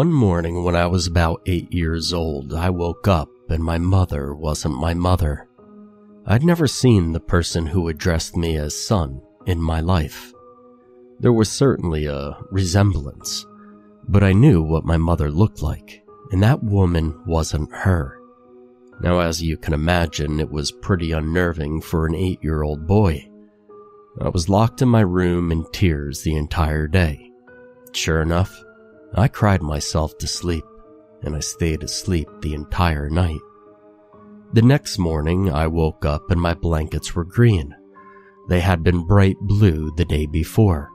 One morning when I was about eight years old, I woke up and my mother wasn't my mother. I'd never seen the person who addressed me as son in my life. There was certainly a resemblance, but I knew what my mother looked like, and that woman wasn't her. Now, as you can imagine, it was pretty unnerving for an eight year old boy. I was locked in my room in tears the entire day. Sure enough, I cried myself to sleep, and I stayed asleep the entire night. The next morning, I woke up and my blankets were green. They had been bright blue the day before.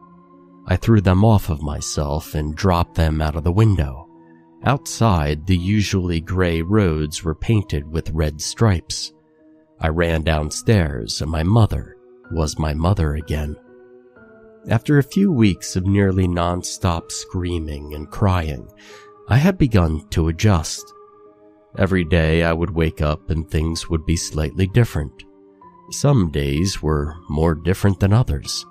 I threw them off of myself and dropped them out of the window. Outside, the usually gray roads were painted with red stripes. I ran downstairs and my mother was my mother again. After a few weeks of nearly non-stop screaming and crying, I had begun to adjust. Every day I would wake up and things would be slightly different. Some days were more different than others.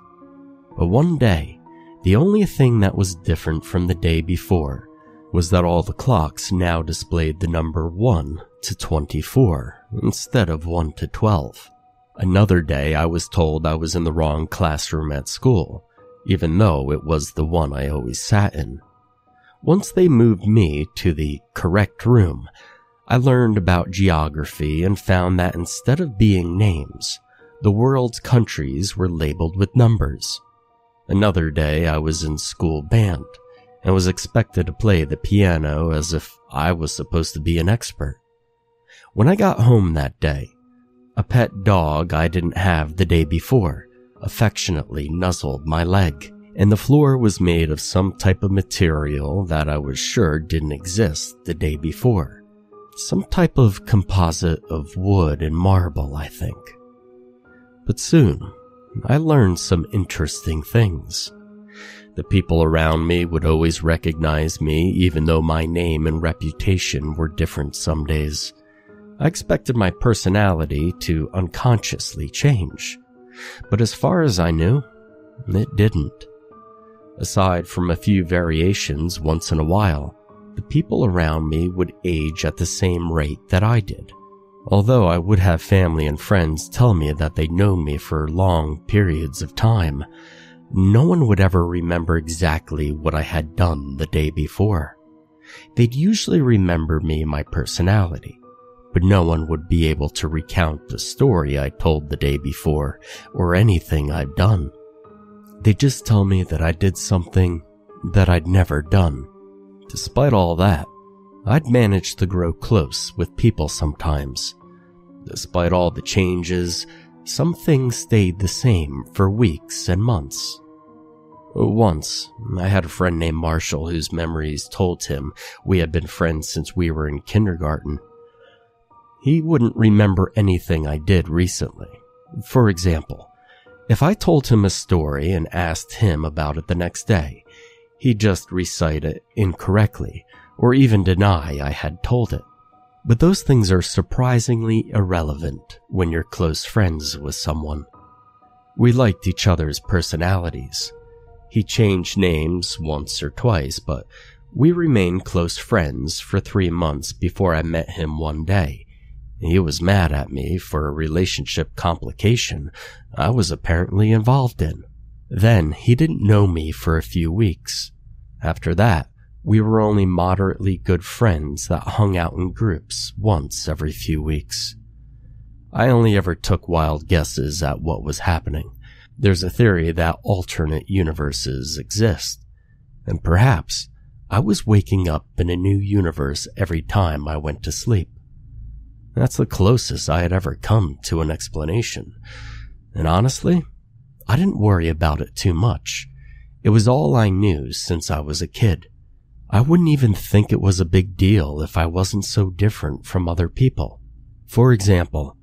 But one day, the only thing that was different from the day before was that all the clocks now displayed the number 1 to 24 instead of 1 to 12. Another day I was told I was in the wrong classroom at school, even though it was the one I always sat in. Once they moved me to the correct room, I learned about geography and found that instead of being names, the world's countries were labeled with numbers. Another day I was in school band and was expected to play the piano as if I was supposed to be an expert. When I got home that day, a pet dog I didn't have the day before affectionately nuzzled my leg, and the floor was made of some type of material that I was sure didn't exist the day before. Some type of composite of wood and marble, I think. But soon, I learned some interesting things. The people around me would always recognize me even though my name and reputation were different some days. I expected my personality to unconsciously change, but as far as I knew, it didn't. Aside from a few variations once in a while, the people around me would age at the same rate that I did. Although I would have family and friends tell me that they'd known me for long periods of time, no one would ever remember exactly what I had done the day before. They'd usually remember me my personality, but no one would be able to recount the story I told the day before or anything I'd done. They'd just tell me that I did something that I'd never done. Despite all that, I'd managed to grow close with people sometimes. Despite all the changes, some things stayed the same for weeks and months. Once, I had a friend named Marshall whose memories told him we had been friends since we were in kindergarten. He wouldn't remember anything I did recently. For example, if I told him a story and asked him about it the next day, he'd just recite it incorrectly or even deny I had told it. But those things are surprisingly irrelevant when you're close friends with someone. We liked each other's personalities. He changed names once or twice, but we remained close friends for three months before I met him one day he was mad at me for a relationship complication I was apparently involved in. Then he didn't know me for a few weeks. After that, we were only moderately good friends that hung out in groups once every few weeks. I only ever took wild guesses at what was happening. There's a theory that alternate universes exist, and perhaps I was waking up in a new universe every time I went to sleep. That's the closest I had ever come to an explanation. And honestly, I didn't worry about it too much. It was all I knew since I was a kid. I wouldn't even think it was a big deal if I wasn't so different from other people. For example,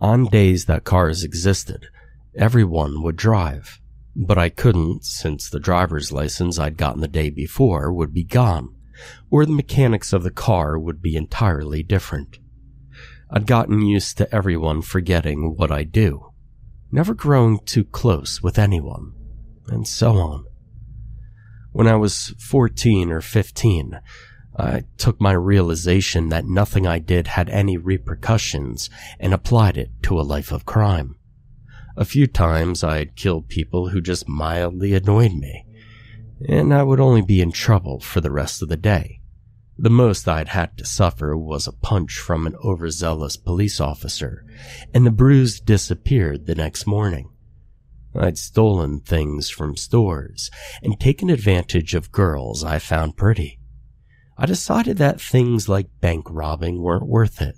on days that cars existed, everyone would drive. But I couldn't since the driver's license I'd gotten the day before would be gone, or the mechanics of the car would be entirely different. I'd gotten used to everyone forgetting what I do, never growing too close with anyone, and so on. When I was 14 or 15, I took my realization that nothing I did had any repercussions and applied it to a life of crime. A few times I'd killed people who just mildly annoyed me, and I would only be in trouble for the rest of the day. The most I'd had to suffer was a punch from an overzealous police officer, and the bruise disappeared the next morning. I'd stolen things from stores and taken advantage of girls I found pretty. I decided that things like bank robbing weren't worth it.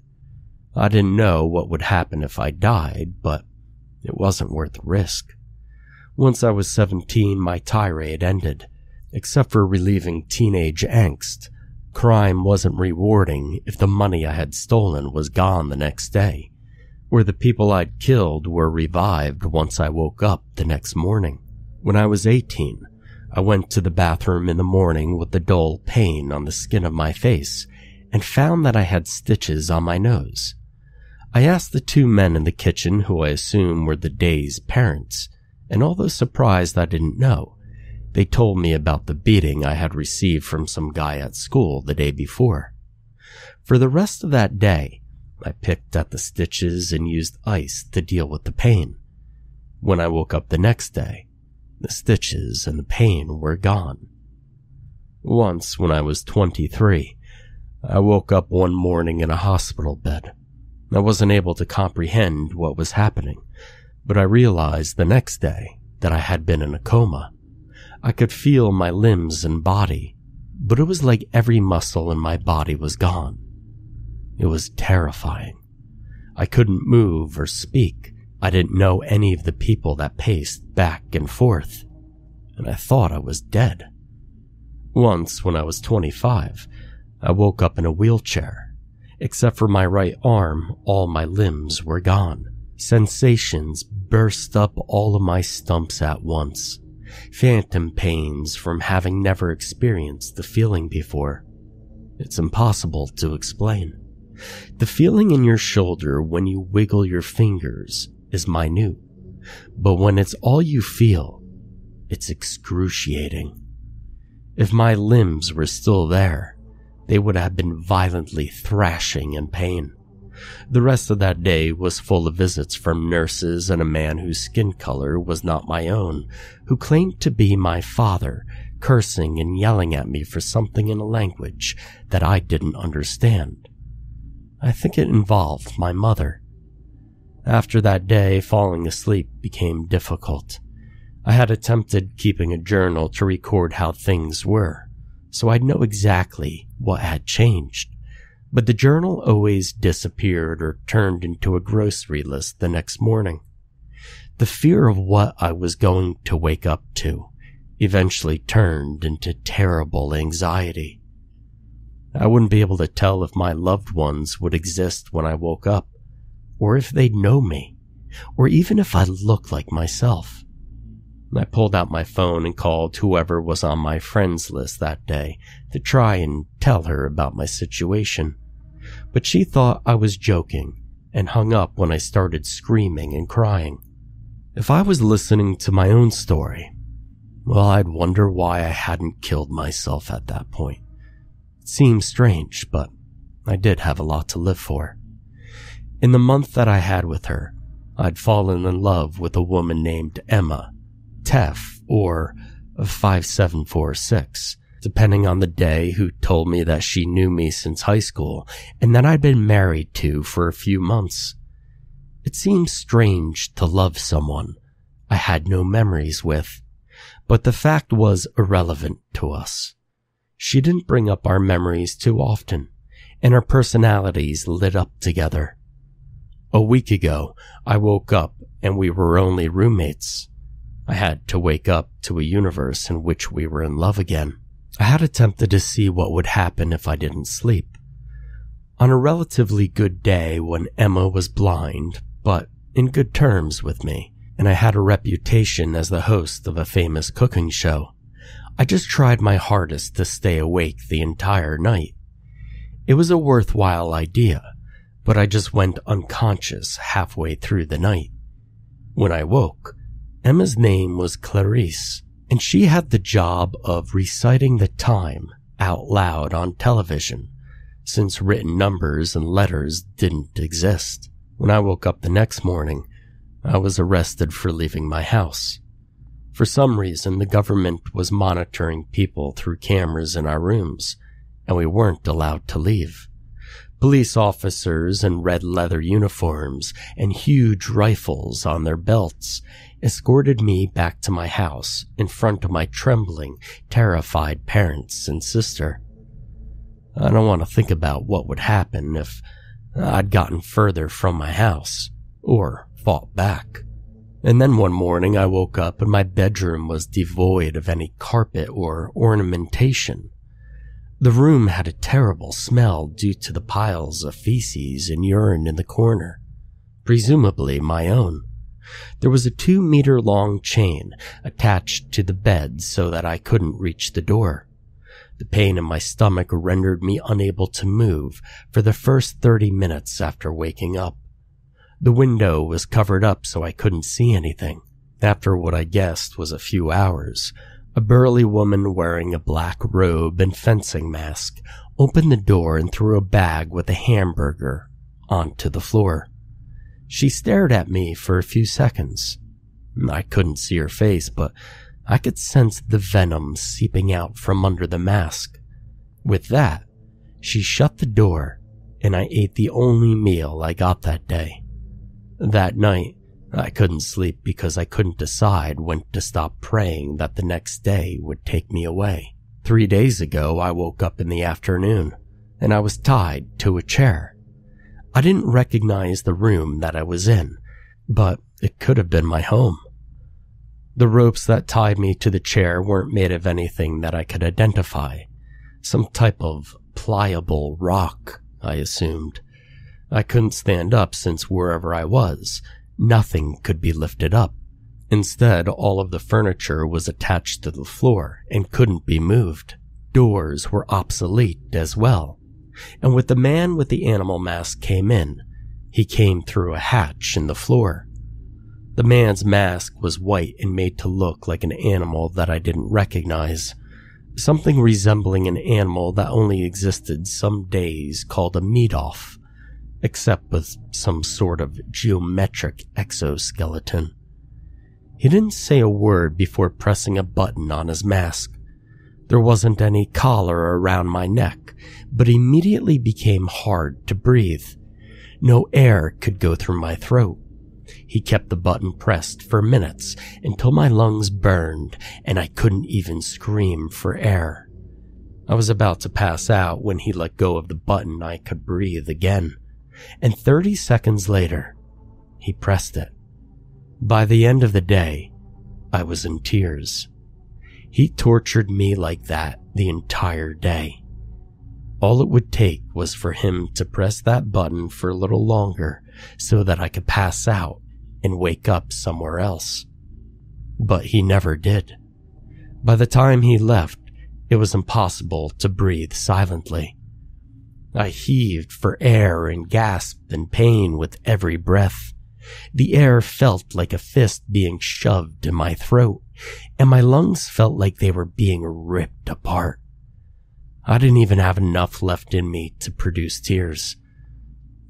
I didn't know what would happen if I died, but it wasn't worth the risk. Once I was 17, my tirade ended. Except for relieving teenage angst, crime wasn't rewarding if the money I had stolen was gone the next day or the people I'd killed were revived once I woke up the next morning. When I was 18, I went to the bathroom in the morning with a dull pain on the skin of my face and found that I had stitches on my nose. I asked the two men in the kitchen, who I assume were the day's parents, and although surprised I didn't know, they told me about the beating I had received from some guy at school the day before. For the rest of that day, I picked at the stitches and used ice to deal with the pain. When I woke up the next day, the stitches and the pain were gone. Once, when I was 23, I woke up one morning in a hospital bed. I wasn't able to comprehend what was happening, but I realized the next day that I had been in a coma. I could feel my limbs and body, but it was like every muscle in my body was gone. It was terrifying. I couldn't move or speak. I didn't know any of the people that paced back and forth, and I thought I was dead. Once, when I was 25, I woke up in a wheelchair. Except for my right arm, all my limbs were gone. Sensations burst up all of my stumps at once. Phantom pains from having never experienced the feeling before. It's impossible to explain. The feeling in your shoulder when you wiggle your fingers is minute, but when it's all you feel, it's excruciating. If my limbs were still there, they would have been violently thrashing in pain. The rest of that day was full of visits from nurses and a man whose skin color was not my own, who claimed to be my father, cursing and yelling at me for something in a language that I didn't understand. I think it involved my mother. After that day, falling asleep became difficult. I had attempted keeping a journal to record how things were, so I'd know exactly what had changed. But the journal always disappeared or turned into a grocery list the next morning. The fear of what I was going to wake up to eventually turned into terrible anxiety. I wouldn't be able to tell if my loved ones would exist when I woke up, or if they'd know me, or even if I looked like myself. I pulled out my phone and called whoever was on my friends list that day to try and tell her about my situation. But she thought I was joking and hung up when I started screaming and crying. If I was listening to my own story, well, I'd wonder why I hadn't killed myself at that point. It seems strange, but I did have a lot to live for. In the month that I had with her, I'd fallen in love with a woman named Emma, Tef, or 5746, depending on the day, who told me that she knew me since high school and that I'd been married to for a few months. It seems strange to love someone I had no memories with, but the fact was irrelevant to us. She didn't bring up our memories too often, and our personalities lit up together. A week ago, I woke up and we were only roommates. I had to wake up to a universe in which we were in love again. I had attempted to see what would happen if I didn't sleep. On a relatively good day when Emma was blind, but in good terms with me, and I had a reputation as the host of a famous cooking show, I just tried my hardest to stay awake the entire night. It was a worthwhile idea, but I just went unconscious halfway through the night. When I woke, Emma's name was Clarice, and she had the job of reciting the time out loud on television, since written numbers and letters didn't exist. When I woke up the next morning, I was arrested for leaving my house. For some reason, the government was monitoring people through cameras in our rooms, and we weren't allowed to leave. Police officers in red leather uniforms and huge rifles on their belts escorted me back to my house in front of my trembling, terrified parents and sister. I don't want to think about what would happen if I'd gotten further from my house or fought back. And then one morning I woke up and my bedroom was devoid of any carpet or ornamentation. The room had a terrible smell due to the piles of feces and urine in the corner, presumably my own. There was a two meter long chain attached to the bed so that I couldn't reach the door. The pain in my stomach rendered me unable to move for the first 30 minutes after waking up. The window was covered up so I couldn't see anything. After what I guessed was a few hours, a burly woman wearing a black robe and fencing mask opened the door and threw a bag with a hamburger onto the floor. She stared at me for a few seconds. I couldn't see her face, but I could sense the venom seeping out from under the mask. With that, she shut the door and I ate the only meal I got that day. That night, I couldn't sleep because I couldn't decide when to stop praying that the next day would take me away. Three days ago, I woke up in the afternoon and I was tied to a chair. I didn't recognize the room that I was in, but it could have been my home. The ropes that tied me to the chair weren't made of anything that I could identify. Some type of pliable rock, I assumed. I couldn't stand up since wherever I was, Nothing could be lifted up. Instead, all of the furniture was attached to the floor and couldn't be moved. Doors were obsolete as well. And when the man with the animal mask came in, he came through a hatch in the floor. The man's mask was white and made to look like an animal that I didn't recognize. Something resembling an animal that only existed some days called a meat-off except with some sort of geometric exoskeleton. He didn't say a word before pressing a button on his mask. There wasn't any collar around my neck, but immediately became hard to breathe. No air could go through my throat. He kept the button pressed for minutes until my lungs burned and I couldn't even scream for air. I was about to pass out when he let go of the button I could breathe again and 30 seconds later, he pressed it. By the end of the day, I was in tears. He tortured me like that the entire day. All it would take was for him to press that button for a little longer so that I could pass out and wake up somewhere else. But he never did. By the time he left, it was impossible to breathe silently. I heaved for air and gasped in pain with every breath. The air felt like a fist being shoved in my throat, and my lungs felt like they were being ripped apart. I didn't even have enough left in me to produce tears.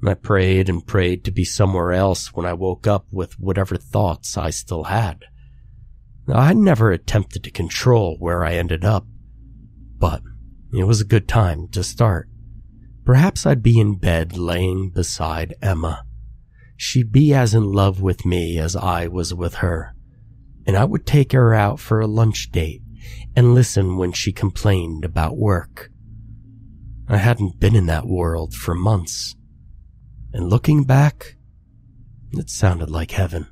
I prayed and prayed to be somewhere else when I woke up with whatever thoughts I still had. I never attempted to control where I ended up, but it was a good time to start. Perhaps I'd be in bed laying beside Emma. She'd be as in love with me as I was with her, and I would take her out for a lunch date and listen when she complained about work. I hadn't been in that world for months, and looking back, it sounded like heaven.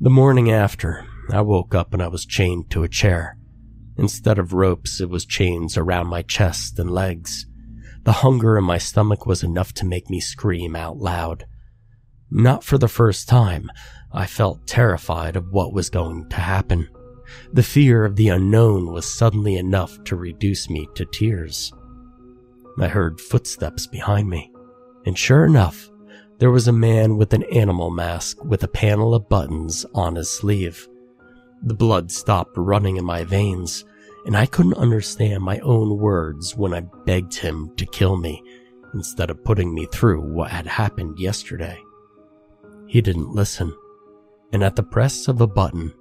The morning after, I woke up and I was chained to a chair. Instead of ropes, it was chains around my chest and legs. The hunger in my stomach was enough to make me scream out loud. Not for the first time, I felt terrified of what was going to happen. The fear of the unknown was suddenly enough to reduce me to tears. I heard footsteps behind me, and sure enough, there was a man with an animal mask with a panel of buttons on his sleeve. The blood stopped running in my veins, and I couldn't understand my own words when I begged him to kill me instead of putting me through what had happened yesterday. He didn't listen, and at the press of a button,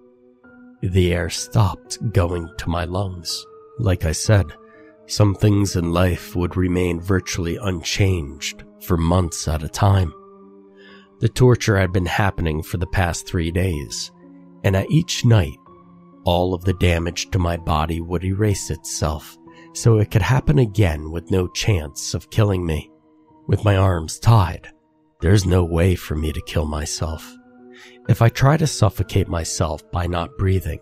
the air stopped going to my lungs. Like I said, some things in life would remain virtually unchanged for months at a time. The torture had been happening for the past three days, and at each night, all of the damage to my body would erase itself so it could happen again with no chance of killing me. With my arms tied, there's no way for me to kill myself. If I try to suffocate myself by not breathing,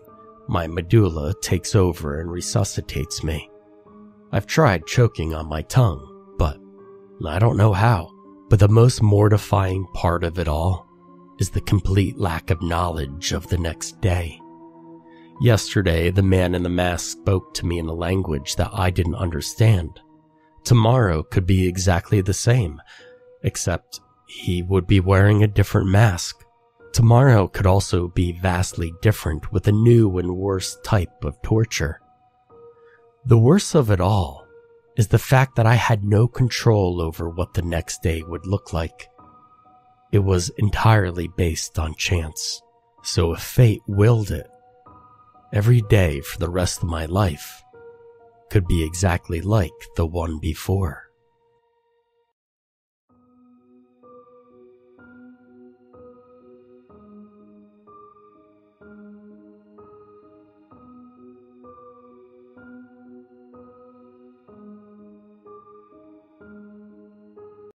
my medulla takes over and resuscitates me. I've tried choking on my tongue, but I don't know how. But the most mortifying part of it all is the complete lack of knowledge of the next day. Yesterday, the man in the mask spoke to me in a language that I didn't understand. Tomorrow could be exactly the same, except he would be wearing a different mask. Tomorrow could also be vastly different with a new and worse type of torture. The worst of it all is the fact that I had no control over what the next day would look like. It was entirely based on chance. So if fate willed it, every day for the rest of my life could be exactly like the one before.